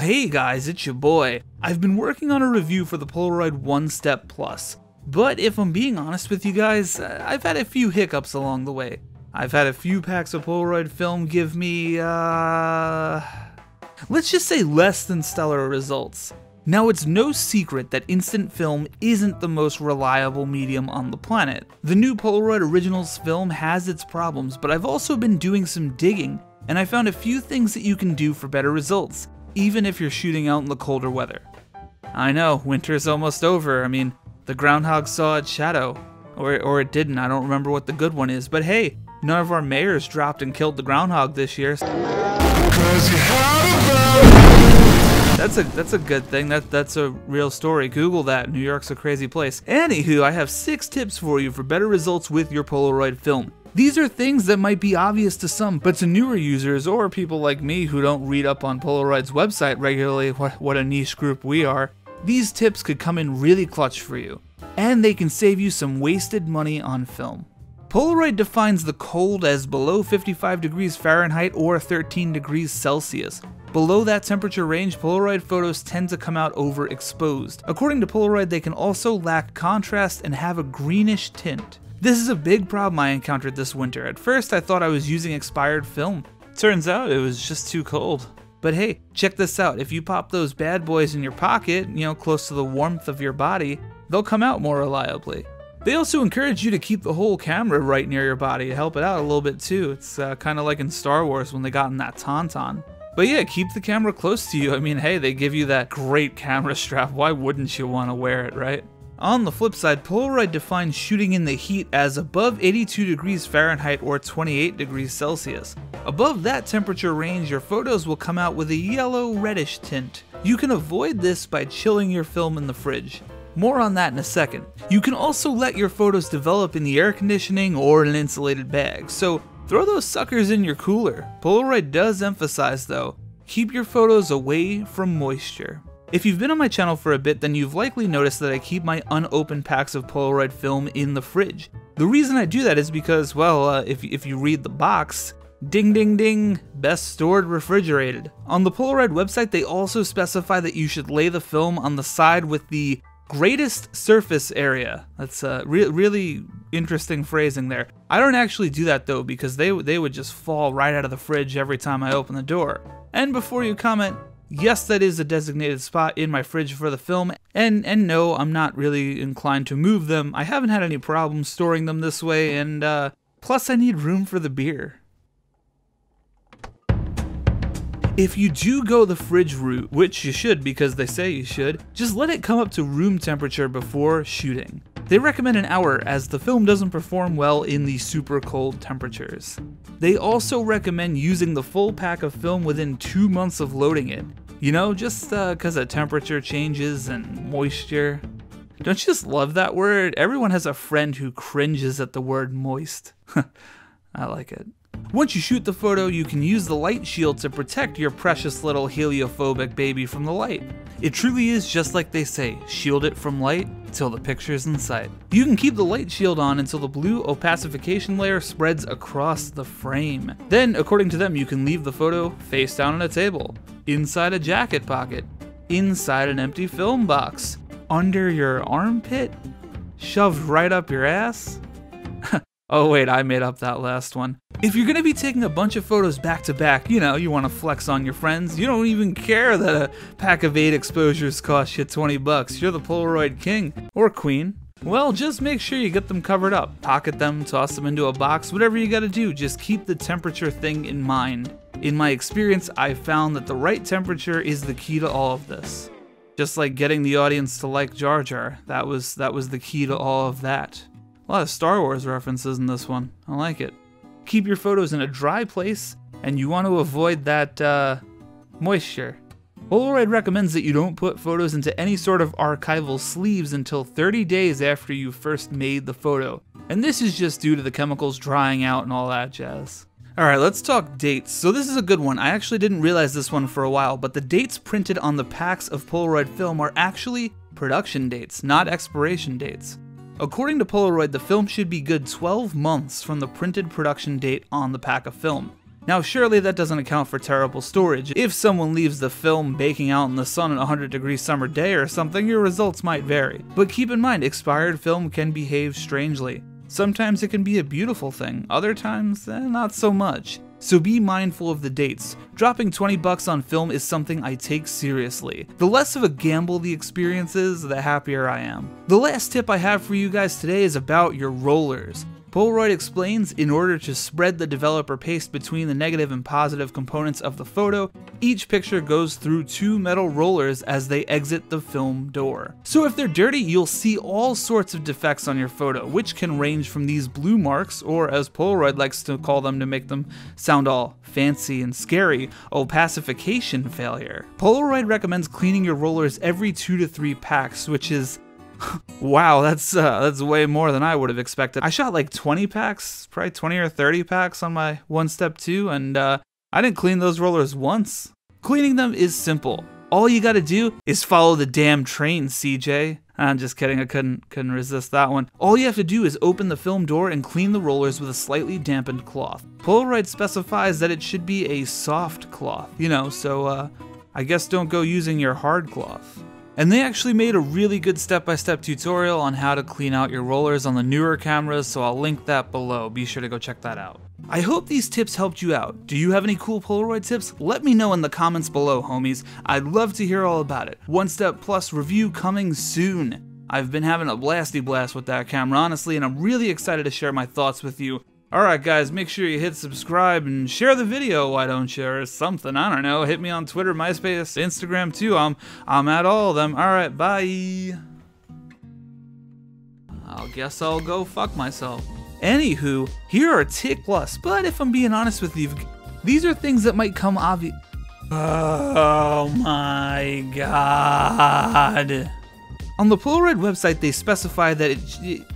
Hey guys, it's your boy. I've been working on a review for the Polaroid One Step Plus, but if I'm being honest with you guys, uh, I've had a few hiccups along the way. I've had a few packs of Polaroid film give me, uh... Let's just say less than stellar results. Now, it's no secret that instant film isn't the most reliable medium on the planet. The new Polaroid Originals film has its problems, but I've also been doing some digging, and I found a few things that you can do for better results, even if you're shooting out in the colder weather. I know, winter is almost over. I mean, the groundhog saw its shadow. Or, or it didn't, I don't remember what the good one is, but hey, none of our mayors dropped and killed the groundhog this year. That's a that's a good thing. That that's a real story. Google that. New York's a crazy place. Anywho, I have six tips for you for better results with your Polaroid film. These are things that might be obvious to some, but to newer users or people like me who don't read up on Polaroid's website regularly, what, a niche group we are, these tips could come in really clutch for you. And they can save you some wasted money on film. Polaroid defines the cold as below 55 degrees Fahrenheit or 13 degrees Celsius, Below that temperature range, Polaroid photos tend to come out overexposed. According to Polaroid, they can also lack contrast and have a greenish tint. This is a big problem I encountered this winter. At first, I thought I was using expired film. Turns out it was just too cold. But hey, check this out. If you pop those bad boys in your pocket, you know, close to the warmth of your body, they'll come out more reliably. They also encourage you to keep the whole camera right near your body to help it out a little bit too. It's uh, kind of like in Star Wars when they got in that Tauntaun. But yeah, keep the camera close to you. I mean, hey, they give you that great camera strap. Why wouldn't you want to wear it, right? On the flip side, Polaroid defines shooting in the heat as above 82 degrees Fahrenheit or 28 degrees Celsius. Above that temperature range, your photos will come out with a yellow reddish tint. You can avoid this by chilling your film in the fridge. More on that in a second. You can also let your photos develop in the air conditioning or an insulated bag, so Throw those suckers in your cooler. Polaroid does emphasize though, keep your photos away from moisture. If you've been on my channel for a bit, then you've likely noticed that I keep my unopened packs of Polaroid film in the fridge. The reason I do that is because, well, uh, if, if you read the box, ding ding ding, best stored refrigerated. On the Polaroid website, they also specify that you should lay the film on the side with the greatest surface area. That's a re really interesting phrasing there. I don't actually do that though because they they would just fall right out of the fridge every time I open the door. And before you comment, yes, that is a designated spot in my fridge for the film. And and no, I'm not really inclined to move them. I haven't had any problems storing them this way and uh plus I need room for the beer. If you do go the fridge route, which you should because they say you should, just let it come up to room temperature before shooting. They recommend an hour as the film doesn't perform well in the super cold temperatures. They also recommend using the full pack of film within two months of loading it. You know, just because uh, of temperature changes and moisture. Don't you just love that word? Everyone has a friend who cringes at the word moist. I like it. Once you shoot the photo, you can use the light shield to protect your precious little heliophobic baby from the light. It truly is just like they say, shield it from light till the picture's in sight. You can keep the light shield on until the blue opacification layer spreads across the frame. Then, according to them, you can leave the photo face down on a table, inside a jacket pocket, inside an empty film box, under your armpit, shoved right up your ass. Oh wait, I made up that last one. If you're gonna be taking a bunch of photos back to back, you know, you wanna flex on your friends, you don't even care that a pack of 8 exposures cost you 20 bucks. You're the Polaroid king or queen. Well, just make sure you get them covered up. Pocket them, toss them into a box, whatever you gotta do, just keep the temperature thing in mind. In my experience, I found that the right temperature is the key to all of this. Just like getting the audience to like Jar Jar, that was that was the key to all of that. A lot of Star Wars references in this one. I like it keep your photos in a dry place, and you want to avoid that uh, moisture. Polaroid recommends that you don't put photos into any sort of archival sleeves until 30 days after you first made the photo, and this is just due to the chemicals drying out and all that jazz. Alright, let's talk dates. So this is a good one. I actually didn't realize this one for a while, but the dates printed on the packs of Polaroid film are actually production dates, not expiration dates. According to Polaroid, the film should be good 12 months from the printed production date on the pack of film. Now surely that doesn't account for terrible storage. If someone leaves the film baking out in the sun on a 100 degree summer day or something, your results might vary. But keep in mind, expired film can behave strangely. Sometimes it can be a beautiful thing, other times, eh, not so much. So be mindful of the dates. Dropping 20 bucks on film is something I take seriously. The less of a gamble the experience is, the happier I am. The last tip I have for you guys today is about your rollers. Polaroid explains in order to spread the developer paste between the negative and positive components of the photo, each picture goes through two metal rollers as they exit the film door. So if they're dirty, you'll see all sorts of defects on your photo, which can range from these blue marks, or as Polaroid likes to call them to make them sound all fancy and scary, opacification failure. Polaroid recommends cleaning your rollers every two to three packs, which is wow, that's uh, that's way more than I would have expected. I shot like 20 packs, probably 20 or 30 packs on my one step two, and uh, I didn't clean those rollers once. Cleaning them is simple. All you gotta do is follow the damn train, CJ. I'm just kidding, I couldn't couldn't resist that one. All you have to do is open the film door and clean the rollers with a slightly dampened cloth. Polaroid specifies that it should be a soft cloth, you know, so uh, I guess don't go using your hard cloth. And they actually made a really good step-by-step -step tutorial on how to clean out your rollers on the newer cameras, so I'll link that below. Be sure to go check that out. I hope these tips helped you out. Do you have any cool Polaroid tips? Let me know in the comments below, homies. I'd love to hear all about it. One Step Plus review coming soon. I've been having a blasty blast with that camera, honestly, and I'm really excited to share my thoughts with you. Alright guys, make sure you hit subscribe and share the video, why don't you, or something, I don't know. Hit me on Twitter, MySpace, Instagram too, I'm, I'm at all of them. Alright, bye. I'll guess I'll go fuck myself. Anywho, here are Tick Plus, but if I'm being honest with you, these are things that might come obvious. Oh my god. On the Polaroid website, they specify that it